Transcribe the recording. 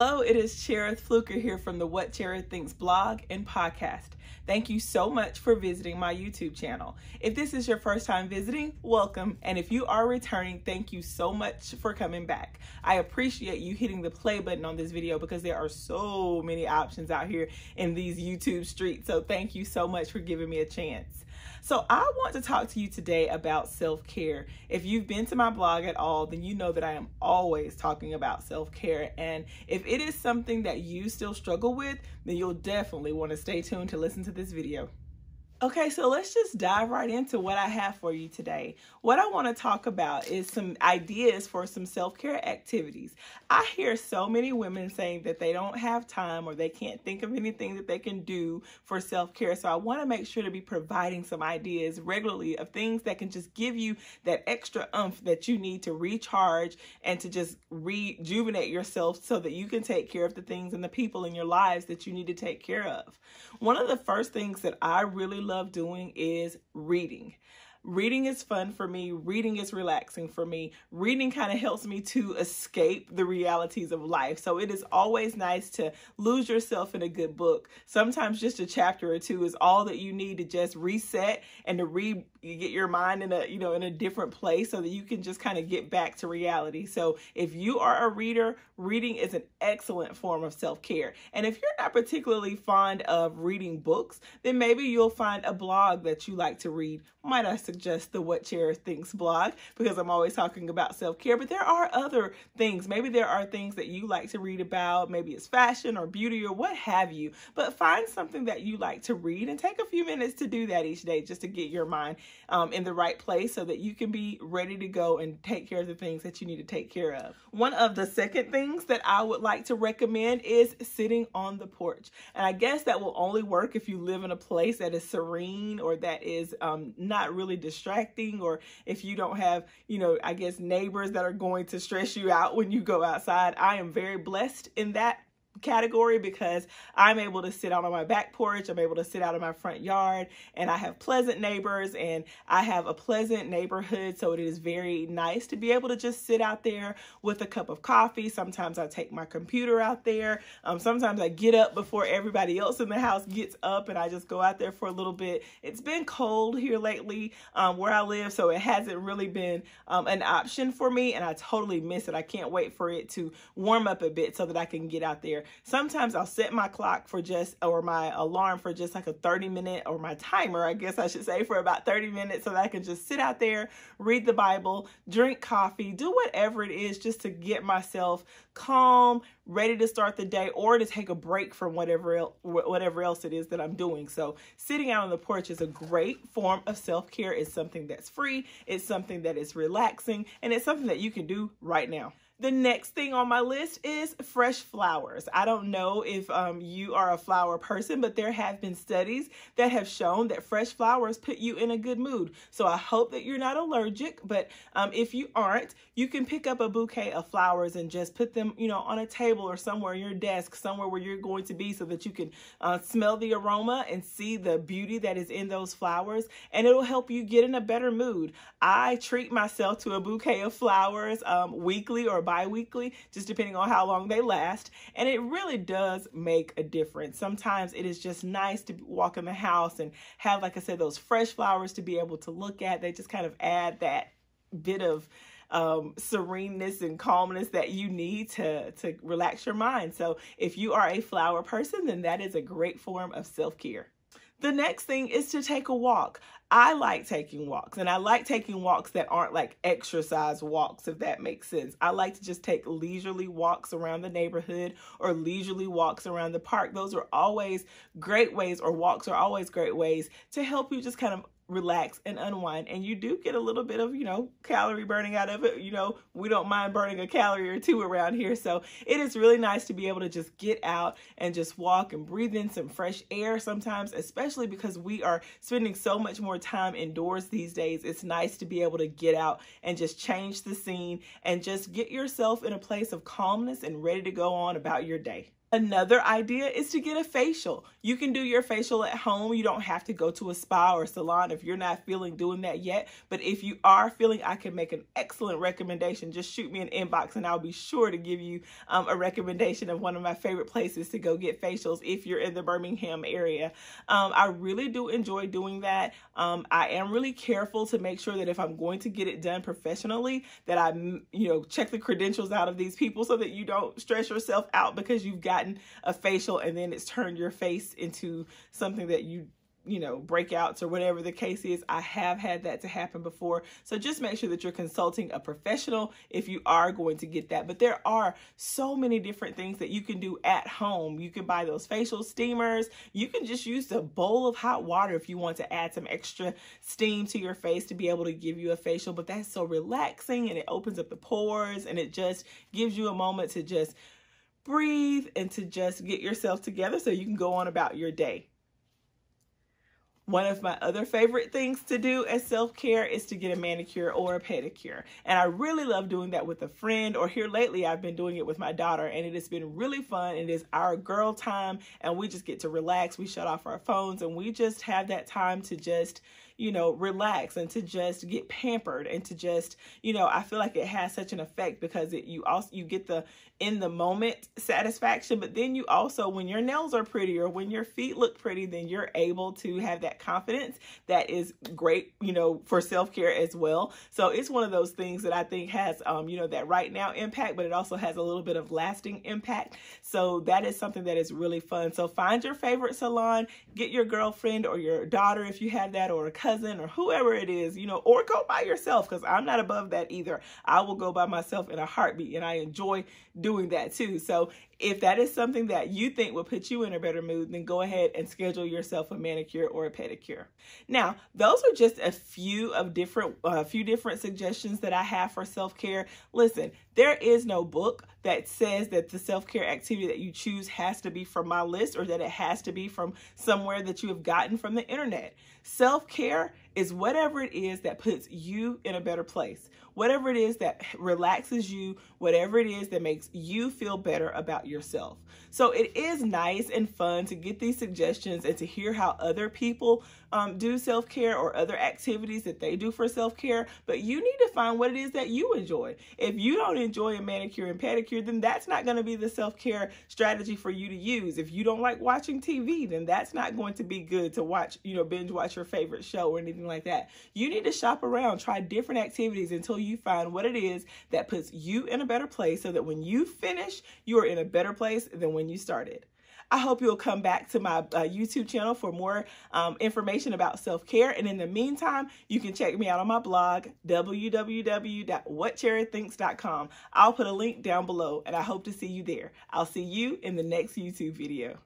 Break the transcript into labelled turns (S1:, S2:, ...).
S1: Hello, it is Cherith Fluker here from the What Cherith Thinks blog and podcast. Thank you so much for visiting my YouTube channel. If this is your first time visiting, welcome. And if you are returning, thank you so much for coming back. I appreciate you hitting the play button on this video because there are so many options out here in these YouTube streets. So thank you so much for giving me a chance. So I want to talk to you today about self-care. If you've been to my blog at all, then you know that I am always talking about self-care. And if it is something that you still struggle with, then you'll definitely want to stay tuned to listen to this video. Okay, so let's just dive right into what I have for you today. What I want to talk about is some ideas for some self-care activities. I hear so many women saying that they don't have time or they can't think of anything that they can do for self-care. So I want to make sure to be providing some ideas regularly of things that can just give you that extra umph that you need to recharge and to just rejuvenate yourself so that you can take care of the things and the people in your lives that you need to take care of. One of the first things that I really love love doing is reading. Reading is fun for me. Reading is relaxing for me. Reading kind of helps me to escape the realities of life. So it is always nice to lose yourself in a good book. Sometimes just a chapter or two is all that you need to just reset and to re get your mind in a, you know, in a different place so that you can just kind of get back to reality. So if you are a reader, reading is an excellent form of self-care. And if you're not particularly fond of reading books, then maybe you'll find a blog that you like to read. Might I suggest the What Cherith Thinks blog because I'm always talking about self-care, but there are other things. Maybe there are things that you like to read about. Maybe it's fashion or beauty or what have you. But find something that you like to read and take a few minutes to do that each day just to get your mind um, in the right place so that you can be ready to go and take care of the things that you need to take care of. One of the second things that I would like to recommend is sitting on the porch. And I guess that will only work if you live in a place that is serene or that is um, not really distracting or if you don't have, you know, I guess neighbors that are going to stress you out when you go outside. I am very blessed in that category because I'm able to sit out on my back porch, I'm able to sit out in my front yard, and I have pleasant neighbors and I have a pleasant neighborhood. So it is very nice to be able to just sit out there with a cup of coffee. Sometimes I take my computer out there. Um, sometimes I get up before everybody else in the house gets up and I just go out there for a little bit. It's been cold here lately um, where I live, so it hasn't really been um, an option for me, and I totally miss it. I can't wait for it to warm up a bit so that I can get out there Sometimes I'll set my clock for just, or my alarm for just like a 30 minute, or my timer, I guess I should say, for about 30 minutes so that I can just sit out there, read the Bible, drink coffee, do whatever it is just to get myself calm, ready to start the day, or to take a break from whatever, el whatever else it is that I'm doing. So sitting out on the porch is a great form of self-care. It's something that's free. It's something that is relaxing, and it's something that you can do right now. The next thing on my list is fresh flowers. I don't know if um, you are a flower person, but there have been studies that have shown that fresh flowers put you in a good mood. So I hope that you're not allergic, but um, if you aren't, you can pick up a bouquet of flowers and just put them, you know, on a table or somewhere in your desk, somewhere where you're going to be so that you can uh, smell the aroma and see the beauty that is in those flowers. And it'll help you get in a better mood. I treat myself to a bouquet of flowers um, weekly or bi-weekly, just depending on how long they last. And it really does make a difference. Sometimes it is just nice to walk in the house and have, like I said, those fresh flowers to be able to look at. They just kind of add that bit of um, sereneness and calmness that you need to, to relax your mind. So if you are a flower person, then that is a great form of self-care. The next thing is to take a walk. I like taking walks and I like taking walks that aren't like exercise walks, if that makes sense. I like to just take leisurely walks around the neighborhood or leisurely walks around the park. Those are always great ways, or walks are always great ways to help you just kind of relax and unwind. And you do get a little bit of you know calorie burning out of it. You know we don't mind burning a calorie or two around here. So it is really nice to be able to just get out and just walk and breathe in some fresh air sometimes especially because we are spending so much more time indoors these days. It's nice to be able to get out and just change the scene and just get yourself in a place of calmness and ready to go on about your day Another idea is to get a facial. You can do your facial at home. You don't have to go to a spa or salon if you're not feeling doing that yet. But if you are feeling, I can make an excellent recommendation. Just shoot me an inbox and I'll be sure to give you um, a recommendation of one of my favorite places to go get facials if you're in the Birmingham area. Um, I really do enjoy doing that. Um, I am really careful to make sure that if I'm going to get it done professionally, that I, you know, check the credentials out of these people so that you don't stress yourself out because you've got gotten a facial and then it's turned your face into something that you you know, breakouts or whatever the case is. I have had that to happen before. So just make sure that you're consulting a professional if you are going to get that. But there are so many different things that you can do at home. You can buy those facial steamers. You can just use a bowl of hot water if you want to add some extra steam to your face to be able to give you a facial. But that's so relaxing and it opens up the pores and it just gives you a moment to just breathe, and to just get yourself together so you can go on about your day. One of my other favorite things to do as self care is to get a manicure or a pedicure. And I really love doing that with a friend, or here lately, I've been doing it with my daughter, and it has been really fun. It is our girl time, and we just get to relax. We shut off our phones, and we just have that time to just you know, relax and to just get pampered and to just, you know, I feel like it has such an effect because it you also you get the in the moment satisfaction, but then you also when your nails are pretty or when your feet look pretty, then you're able to have that confidence that is great, you know, for self-care as well. So it's one of those things that I think has um, you know, that right now impact, but it also has a little bit of lasting impact. So that is something that is really fun. So find your favorite salon, get your girlfriend or your daughter if you have that or a cousin or whoever it is, you know, or go by yourself because I'm not above that either. I will go by myself in a heartbeat and I enjoy doing that too. So if that is something that you think will put you in a better mood, then go ahead and schedule yourself a manicure or a pedicure. Now, those are just a few of different, a uh, few different suggestions that I have for self-care. Listen, there is no book that says that the self-care activity that you choose has to be from my list or that it has to be from somewhere that you have gotten from the internet. Self-care is whatever it is that puts you in a better place whatever it is that relaxes you, whatever it is that makes you feel better about yourself. So it is nice and fun to get these suggestions and to hear how other people um, do self care or other activities that they do for self care. But you need to find what it is that you enjoy. If you don't enjoy a manicure and pedicure, then that's not going to be the self care strategy for you to use. If you don't like watching TV, then that's not going to be good to watch, you know, binge watch your favorite show or anything like that. You need to shop around, try different activities until you find what it is that puts you in a better place so that when you finish, you're in a better place than when you started. I hope you'll come back to my uh, YouTube channel for more um, information about self-care. And in the meantime, you can check me out on my blog, www.whatcherithinks.com. I'll put a link down below and I hope to see you there. I'll see you in the next YouTube video.